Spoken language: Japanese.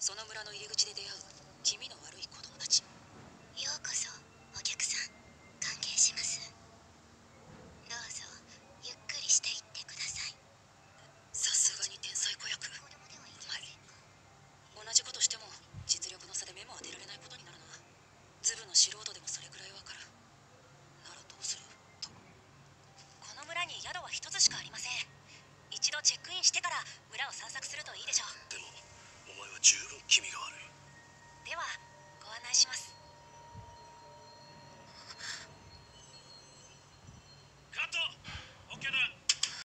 その村の入り口で出会う君の